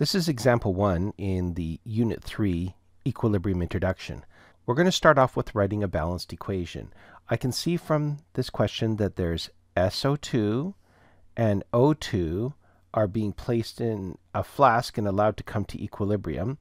This is example 1 in the Unit 3 Equilibrium Introduction. We're going to start off with writing a balanced equation. I can see from this question that there's SO2 and O2 are being placed in a flask and allowed to come to equilibrium.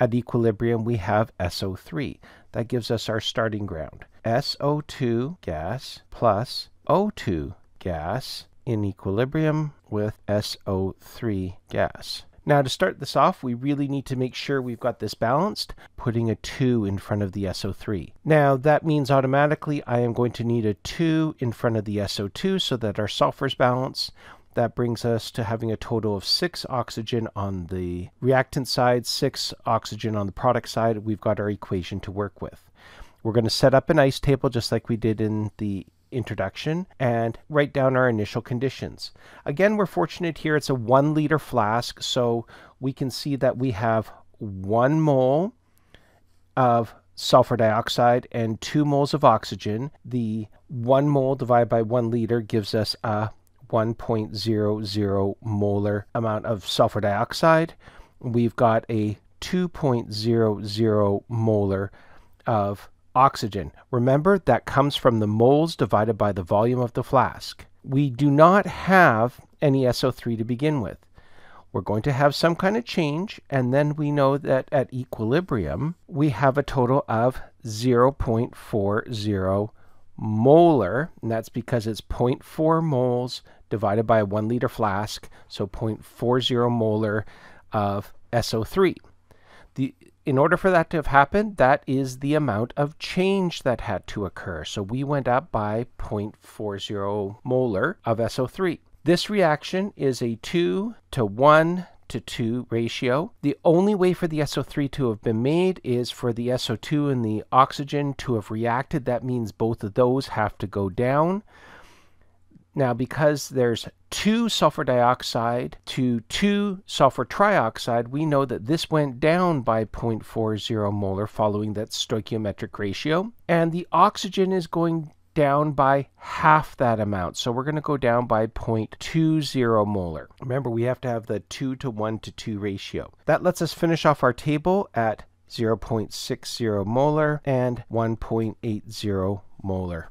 At equilibrium, we have SO3. That gives us our starting ground. SO2 gas plus O2 gas in equilibrium with SO3 gas. Now to start this off, we really need to make sure we've got this balanced, putting a 2 in front of the SO3. Now that means automatically I am going to need a 2 in front of the SO2 so that our sulfurs balance. That brings us to having a total of 6 oxygen on the reactant side, 6 oxygen on the product side. We've got our equation to work with. We're going to set up an ICE table just like we did in the introduction and write down our initial conditions. Again, we're fortunate here it's a one liter flask, so we can see that we have one mole of sulfur dioxide and two moles of oxygen. The one mole divided by one liter gives us a 1.00 molar amount of sulfur dioxide. We've got a 2.00 molar of oxygen. Remember, that comes from the moles divided by the volume of the flask. We do not have any SO3 to begin with. We're going to have some kind of change, and then we know that at equilibrium, we have a total of 0.40 molar, and that's because it's 0.4 moles divided by a 1 liter flask, so 0.40 molar of SO3. The in order for that to have happened, that is the amount of change that had to occur. So we went up by 0.40 molar of SO3. This reaction is a 2 to 1 to 2 ratio. The only way for the SO3 to have been made is for the SO2 and the oxygen to have reacted. That means both of those have to go down. Now, because there's two sulfur dioxide to two sulfur trioxide, we know that this went down by 0.40 molar following that stoichiometric ratio. And the oxygen is going down by half that amount. So we're going to go down by 0.20 molar. Remember, we have to have the 2 to 1 to 2 ratio. That lets us finish off our table at 0.60 molar and 1.80 molar.